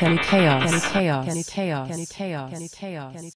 Kenny Chaos. Kenny Chaos. Kenny Chaos. Kenny Chaos. Kenny Chaos.